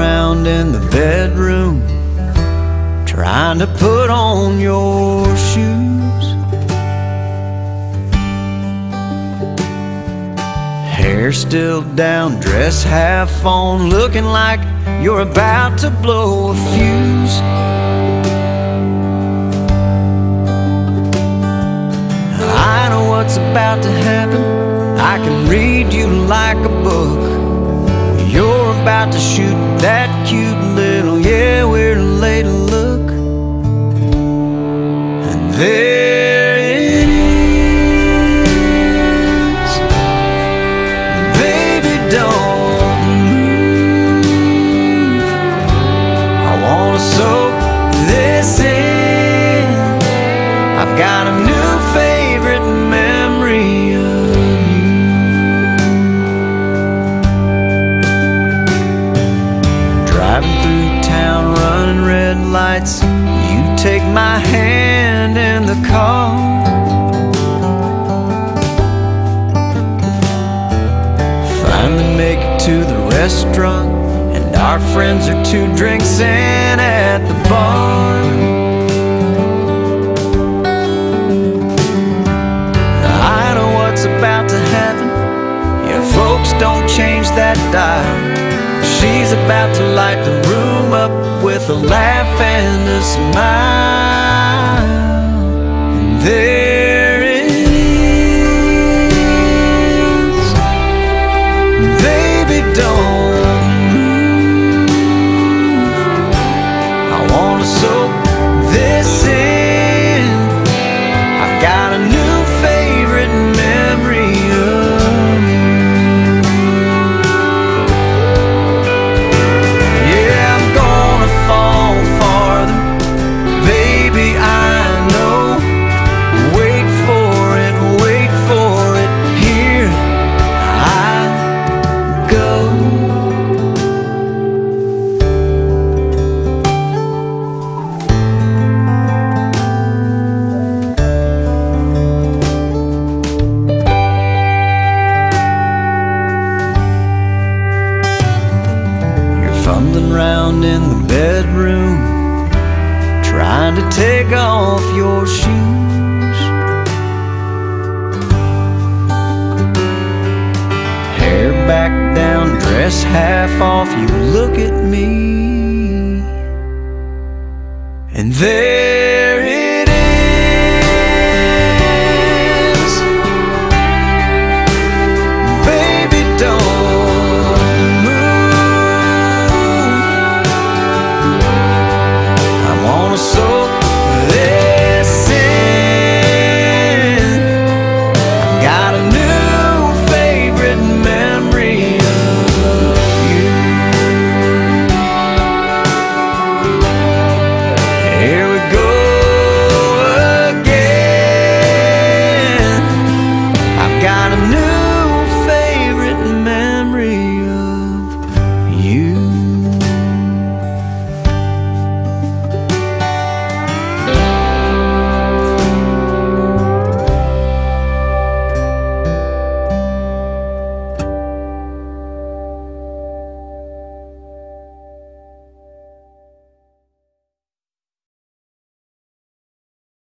in the bedroom trying to put on your shoes. Hair still down, dress half on, looking like you're about to blow a fuse. I know what's about to happen. I can read you like a book. About to shoot that cute little, yeah, we're late look. And there it is. Baby, don't move. I wanna soak this in. I've got a new take my hand in the car. Finally make it to the restaurant, and our friends are two drinks in at the bar. I know what's about to happen. Yeah, folks don't change that dial. She's about to light the room up with a laugh and a smile. around in the bedroom trying to take off your shoes. Hair back down, dress half off, you look at me, and there.